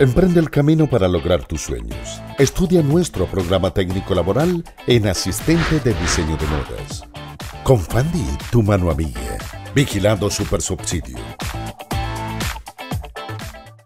Emprende el camino para lograr tus sueños. Estudia nuestro programa técnico laboral en asistente de diseño de modas. Con Fandi, tu mano amiga. Vigilando Super Subsidio.